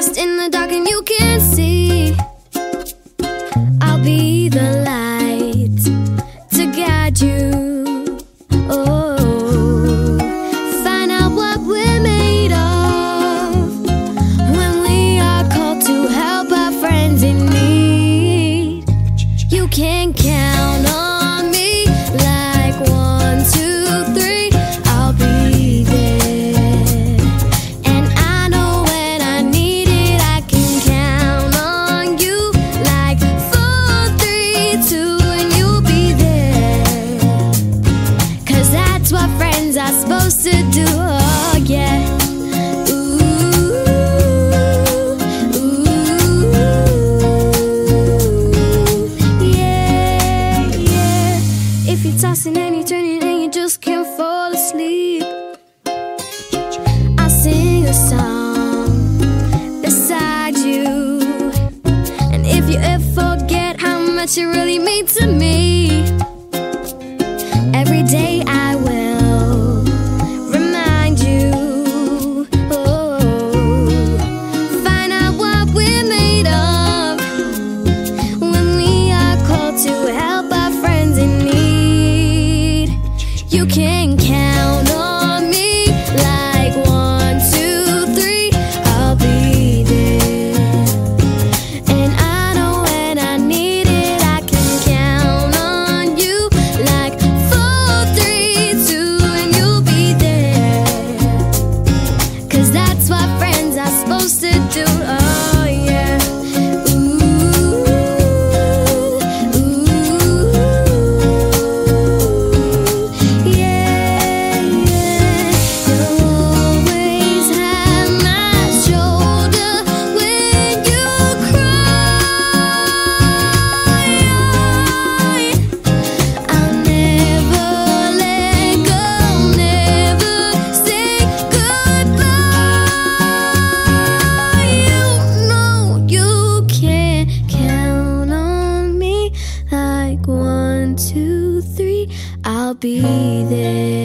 lost in the dark and you can't see. tossing and you're turning and you just can't fall asleep. I sing a song beside you. And if you ever forget how much you really mean to me can count on be there.